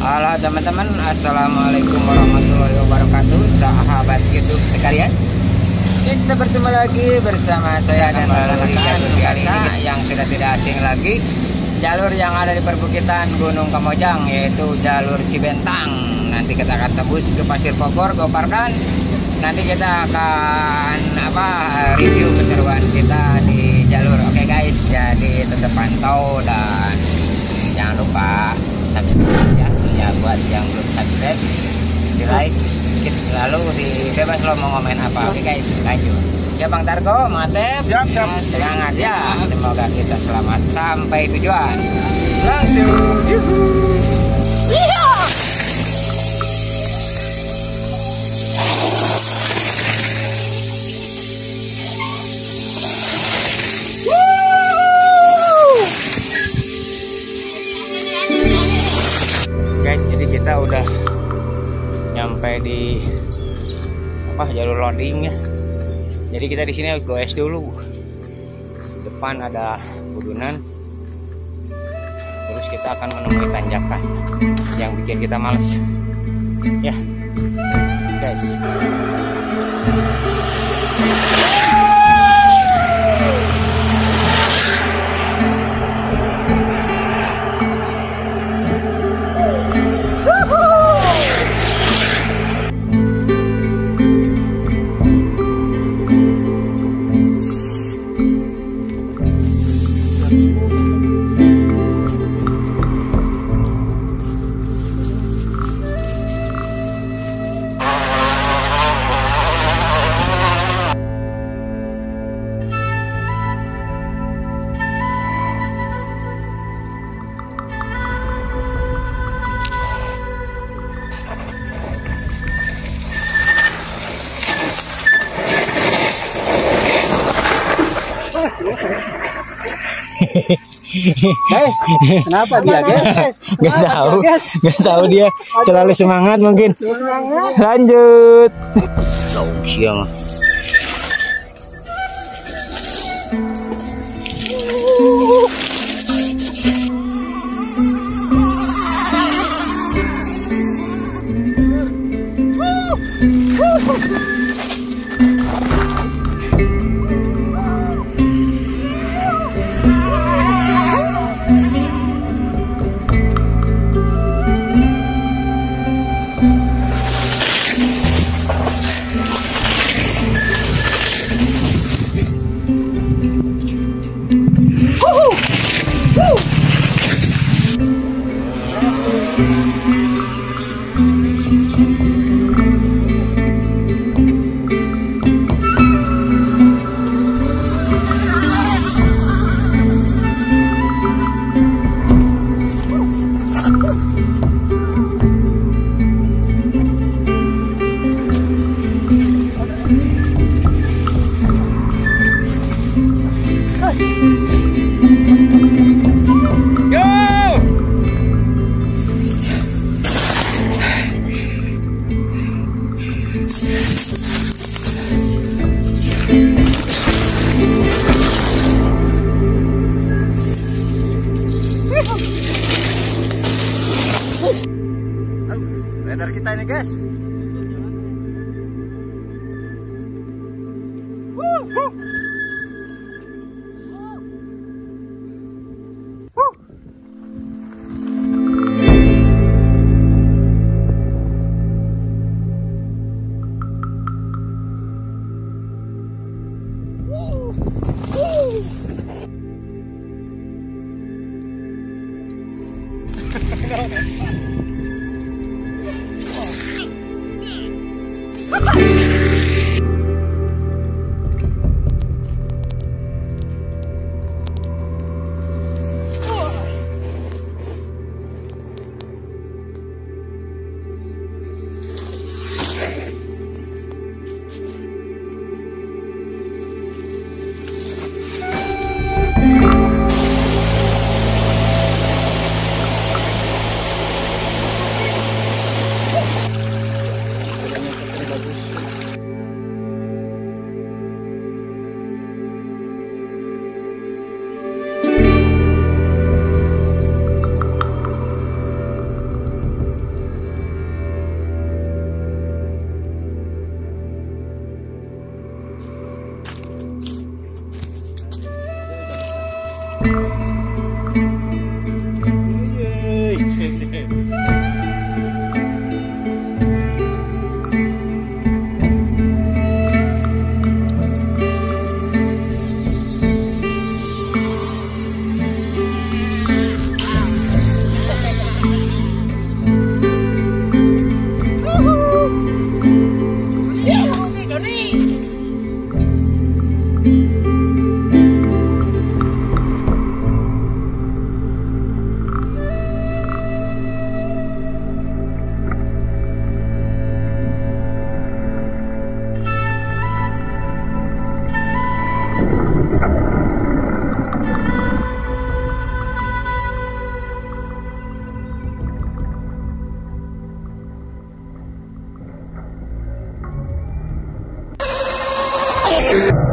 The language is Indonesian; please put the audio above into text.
Halo teman-teman, Assalamualaikum warahmatullahi wabarakatuh. Sahabat Youtube sekalian. Kita bertemu lagi bersama saya dan di jalur biasa Yang sudah tidak asing lagi. Jalur yang ada di perbukitan Gunung Kamojang Yaitu jalur Cibentang. Nanti kita akan tebus ke Pasir Bogor, Gopardan. Nanti kita akan apa review keseruan kita di jalur. Oke guys, jadi tetap pantau dan jangan lupa subscribe ya ya buat yang belum subscribe di like lalu di bebas lo mau komen apa. Oke guys lanjut. Siap Bang Targo Matep Siap, siap. semangat ya. Semoga kita selamat. Sampai tujuan. Langsung. Guys kita udah nyampe di apa jalur loading ya. Jadi kita di sini goes dulu. Depan ada budunan terus kita akan menemui tanjakan yang bikin kita males. Ya guys Guys, kenapa dia guys? Gak tahu, guys? gak tahu dia terlalu semangat mungkin. Lanjut. Tahu siang. Malapit tayo na guys. Woo! Woo! you.